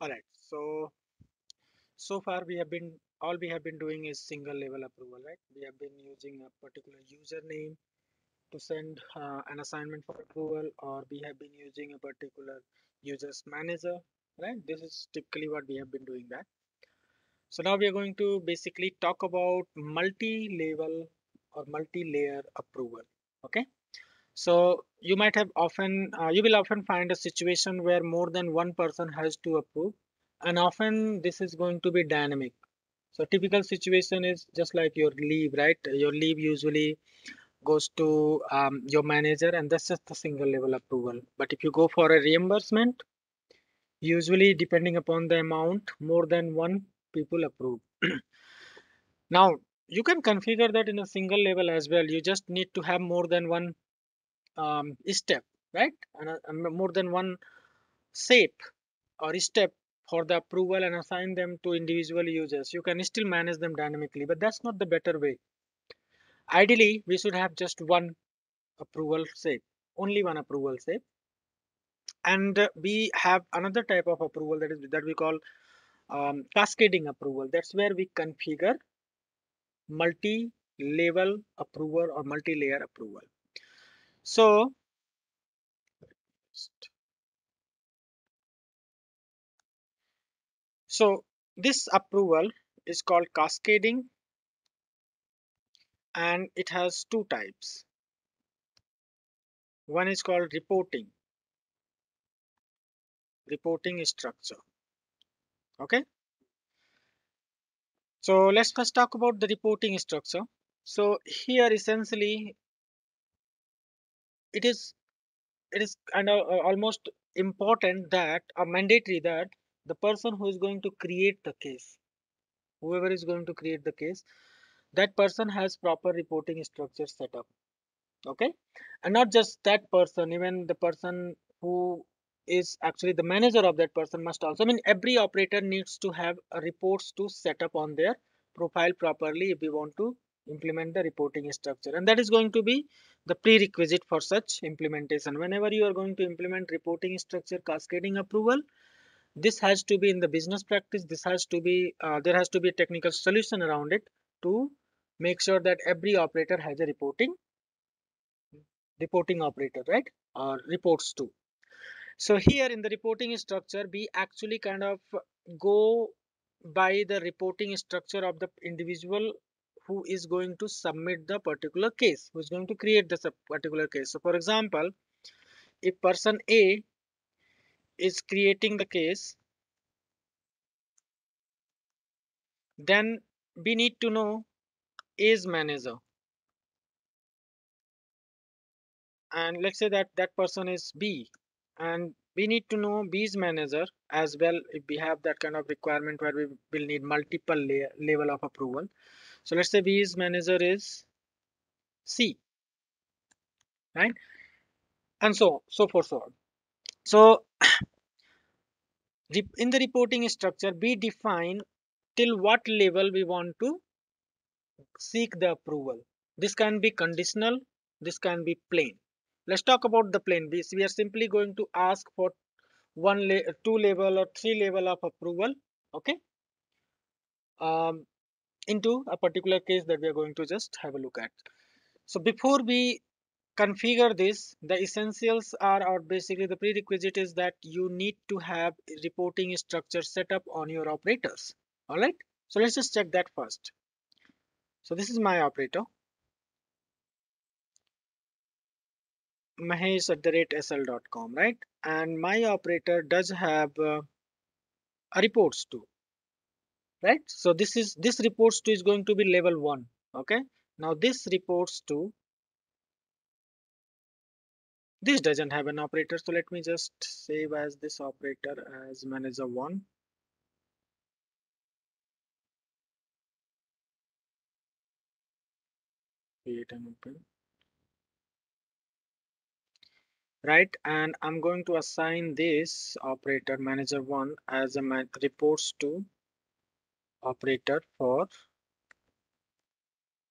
all right so so far we have been all we have been doing is single level approval right? We have been using a particular username to send uh, an assignment for approval or we have been using a particular users manager right? This is typically what we have been doing that. So now we are going to basically talk about multi-level or multi-layer approval okay so you might have often uh, you will often find a situation where more than one person has to approve and often this is going to be dynamic. So typical situation is just like your leave right? Your leave usually goes to um, your manager and that's just a single level approval. But if you go for a reimbursement usually depending upon the amount more than one people approve. Now you can configure that in a single level as well. You just need to have more than one um, step right? And uh, more than one shape or step for the approval and assign them to individual users. You can still manage them dynamically but that's not the better way. Ideally we should have just one approval shape only one approval shape. And uh, we have another type of approval that is that we call um, cascading approval. That's where we configure multi-level approval or multi-layer approval so so this approval is called cascading and it has two types. One is called reporting. Reporting structure. Okay? So let's first talk about the reporting structure. So here essentially it is it is kind of uh, almost important that or mandatory that the person who is going to create the case whoever is going to create the case that person has proper reporting structure set up okay? And not just that person even the person who is actually the manager of that person must also i mean every operator needs to have reports to set up on their profile properly if we want to implement the reporting structure. And that is going to be the prerequisite for such implementation. Whenever you are going to implement reporting structure cascading approval this has to be in the business practice. This has to be uh, there has to be a technical solution around it to make sure that every operator has a reporting reporting operator right? Or reports to. So here in the reporting structure we actually kind of go by the reporting structure of the individual who is going to submit the particular case who is going to create the particular case. So for example if person a is creating the case then we need to know a's manager. And let's say that that person is b and we need to know b's manager as well if we have that kind of requirement where we will need multiple layer, level of approval so let's say B's manager is C, right? And so, so forth, so on. So, in the reporting structure, we define till what level we want to seek the approval. This can be conditional, this can be plain. Let's talk about the plain. We, are simply going to ask for one, two level or three level of approval. Okay. Um, into a particular case that we are going to just have a look at. So before we configure this, the essentials are or basically the prerequisite is that you need to have reporting structure set up on your operators. All right. So let's just check that first. So this is my operator. Mahesh at the rate sl.com, right? And my operator does have uh, a reports to right? So this is this reports to is going to be level 1 okay? Now this reports to this doesn't have an operator so let me just save as this operator as manager 1 create and open. Right and i'm going to assign this operator manager 1 as a reports to operator for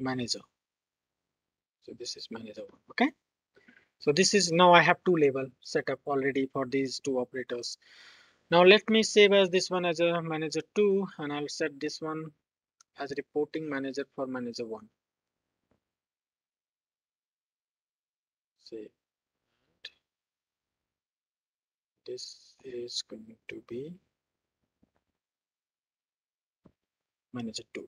manager so this is manager one okay so this is now i have two level set up already for these two operators Now let me save as this one as a manager 2 and I'll set this one as reporting manager for manager 1. Save. This is going to be manager 2.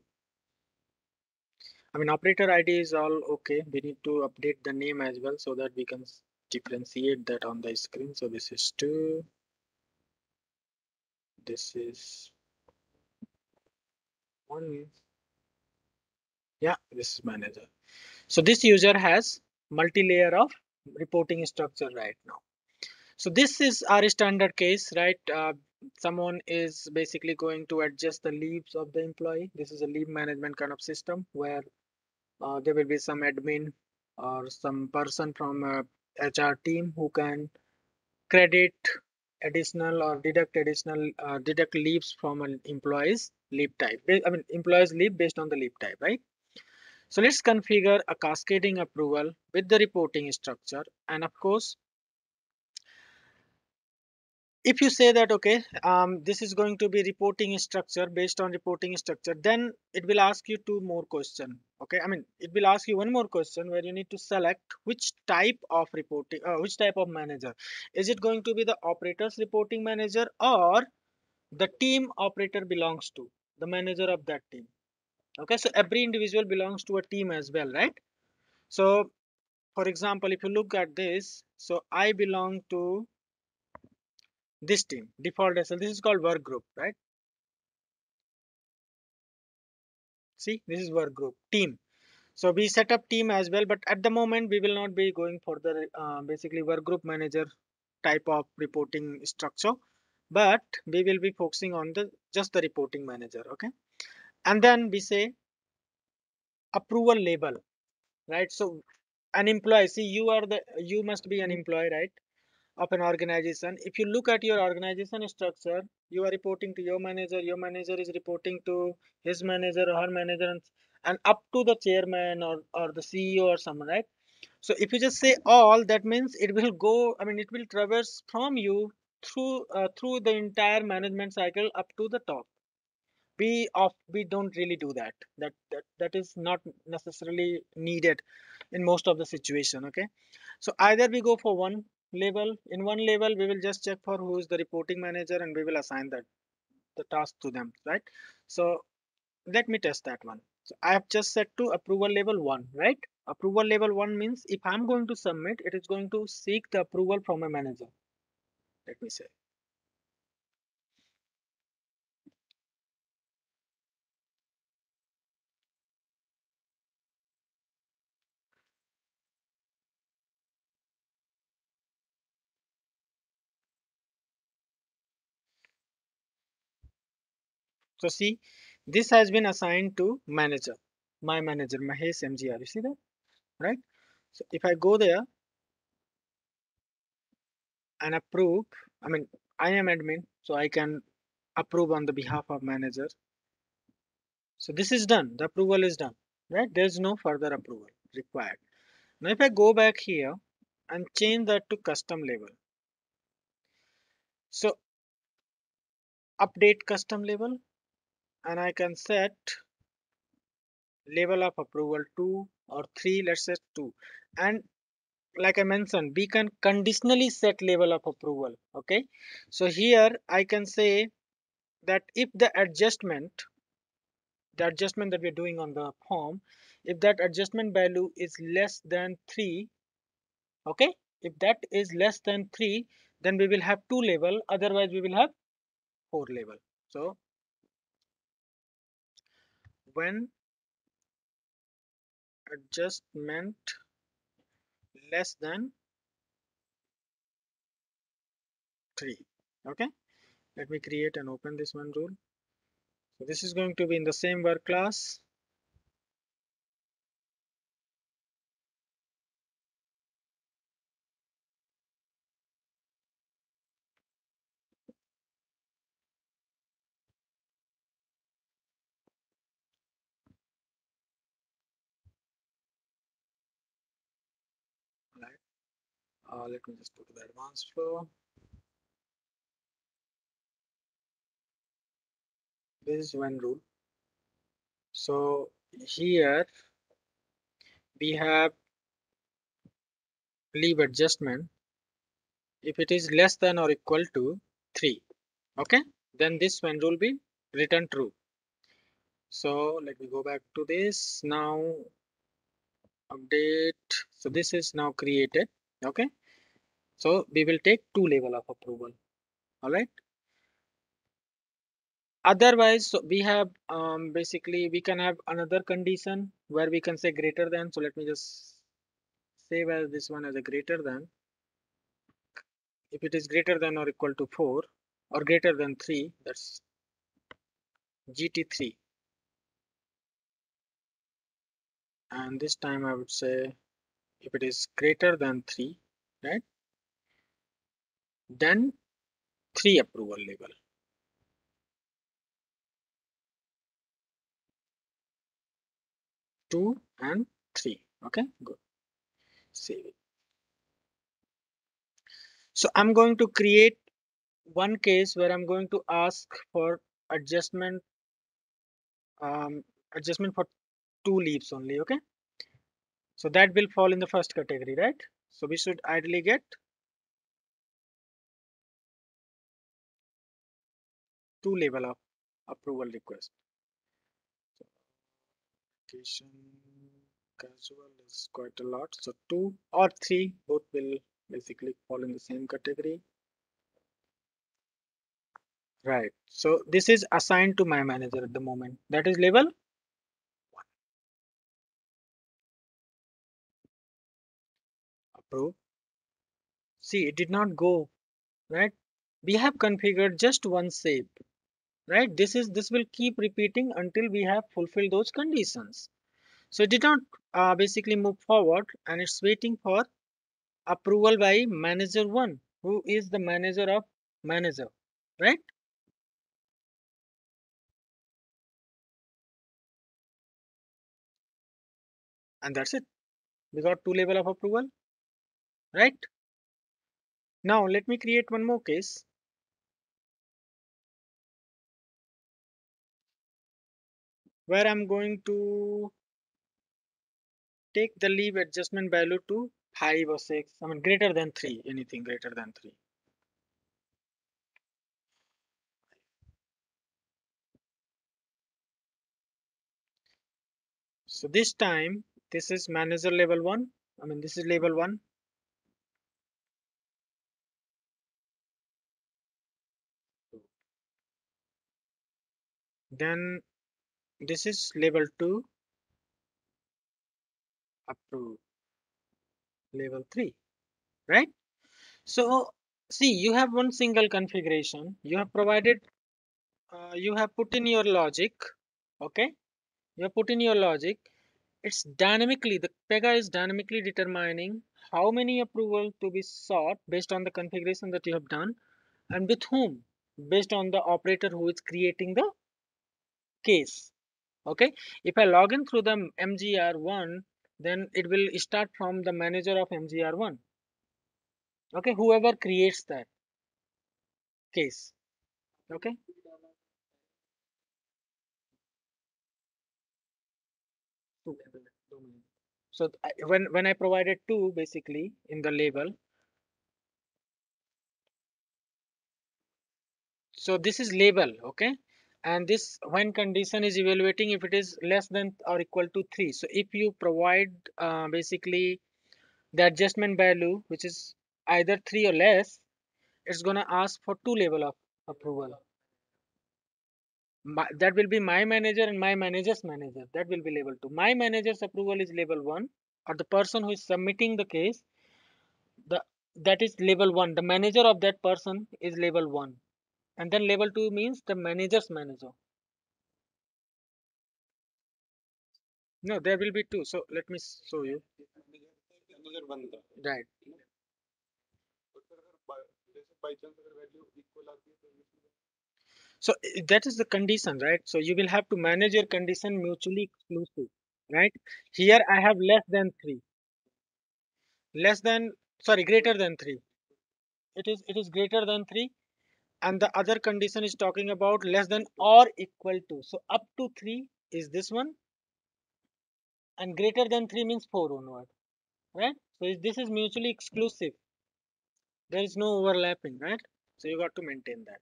I mean operator ID is all okay. We need to update the name as well so that we can differentiate that on the screen. So this is 2 this is one yeah this is manager so this user has multi-layer of reporting structure right now so this is our standard case right uh, someone is basically going to adjust the leaves of the employee. This is a leave management kind of system where uh, there will be some admin or some person from a hr team who can credit additional or deduct additional uh, deduct leaves from an employee's leave type. I mean employees leave based on the leave type right? So let's configure a cascading approval with the reporting structure. And of course if you say that okay um, this is going to be reporting structure based on reporting structure then it will ask you two more question okay? I mean it will ask you one more question where you need to select which type of reporting uh, which type of manager. Is it going to be the operators reporting manager or the team operator belongs to the manager of that team? Okay so every individual belongs to a team as well right? So for example if you look at this so i belong to this team default SL this is called work group right? See this is work group team. So we set up team as well but at the moment we will not be going for the uh, basically work group manager type of reporting structure but we will be focusing on the just the reporting manager okay? And then we say approval label right? So an employee see you are the you must be an employee right of an organization. If you look at your organization structure you are reporting to your manager your manager is reporting to his manager or her manager and, up to the chairman or, or the ceo or someone right? So if you just say all that means it will go i mean it will traverse from you through uh, through the entire management cycle up to the top. We of we don't really do that. That that that is not necessarily needed in most of the situation okay? So either we go for one level in one level we will just check for who is the reporting manager and we will assign that the task to them right? So let me test that one. So i have just set to approval level one right? Approval level one means if i'm going to submit it is going to seek the approval from a manager. Let me say So see, this has been assigned to manager, my manager, Mahesh MGR. You see that, right? So if I go there and approve, I mean, I am admin, so I can approve on the behalf of manager. So this is done. The approval is done, right? There's no further approval required. Now if I go back here and change that to custom level. So update custom level and I can set level of approval 2 or 3 let's say 2 and like I mentioned we can conditionally set level of approval okay? So here I can say that if the adjustment the adjustment that we're doing on the form if that adjustment value is less than 3 okay? If that is less than 3 then we will have two level otherwise we will have four level. So when adjustment less than 3 okay? Let me create and open this one rule. So this is going to be in the same work class uh, let me just go to the advanced flow. This is when rule. So here we have leave adjustment. If it is less than or equal to 3 okay then this when rule be return true. So let me go back to this. Now update. So this is now created okay? So we will take two level of approval. All right otherwise so we have um, basically we can have another condition where we can say greater than. So let me just save as this one as a greater than. If it is greater than or equal to 4 or greater than 3 that's gt3 and this time I would say if it is greater than 3 right? Then 3 approval level 2 and 3 okay good. Save it. So i'm going to create one case where i'm going to ask for adjustment um, adjustment for two leaves only okay so that will fall in the first category right? So we should ideally get two level of approval request. Application casual is quite a lot. So two or three both will basically fall in the same category. Right. So this is assigned to my manager at the moment. That is level see it did not go right? We have configured just one shape right? This is this will keep repeating until we have fulfilled those conditions. So it did not uh, basically move forward and it's waiting for approval by manager one who is the manager of manager right? And that's it. We got two level of approval right now let me create one more case where I'm going to take the leave adjustment value to 5 or 6, I mean greater than 3, anything greater than 3. So this time, this is manager level 1, I mean this is level 1. Then this is level 2 up to level 3 right? So see you have one single configuration. You have provided uh, you have put in your logic okay? You have put in your logic. It's dynamically the pega is dynamically determining how many approval to be sought based on the configuration that you have done and with whom? Based on the operator who is creating the case okay? If i log in through the mgr1 then it will start from the manager of mgr1 okay? Whoever creates that case okay? So when when i provided two basically in the label so this is label okay and this when condition is evaluating if it is less than or equal to 3 so if you provide uh, basically the adjustment value which is either 3 or less it's gonna ask for two level of approval. My, that will be my manager and my manager's manager. That will be level 2 my manager's approval is level 1 or the person who is submitting the case the that is level 1 the manager of that person is level 1 and then level 2 means the manager's manager. No there will be two. So let me show you. Right. So that is the condition right? So you will have to manage your condition mutually exclusive right? Here i have less than 3 less than sorry greater than 3 it is it is greater than 3 and the other condition is talking about less than or equal to. So up to 3 is this one and greater than 3 means 4 onward right? So this is mutually exclusive there is no overlapping right? So you got to maintain that.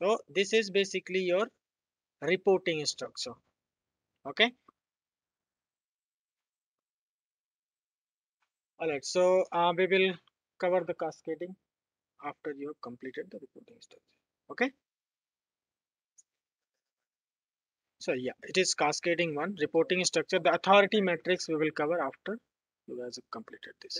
So this is basically your reporting structure okay? All right so uh, we will cover the cascading after you have completed the reporting structure okay? So yeah it is cascading one. Reporting structure the authority matrix we will cover after you guys have completed this